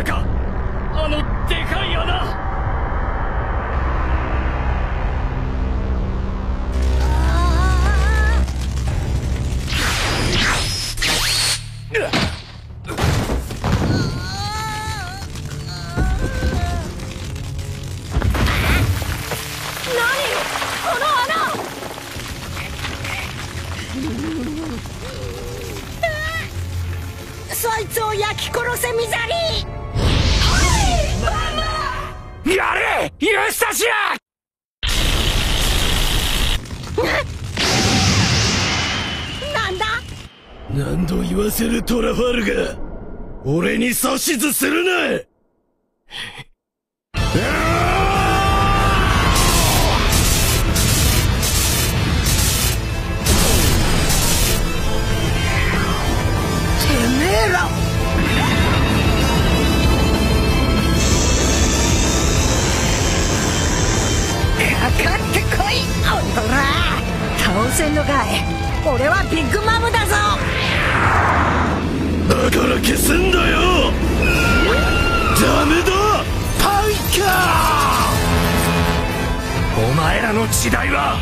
るか。あのでかい穴。この穴そいつを焼き殺せミザリー。何度言わせるトラファルガ俺に指図するな!倒せんのかい!俺はビッグマムだぞ!だから消すんだよ。ダメだ。パイカー。お前らの時代は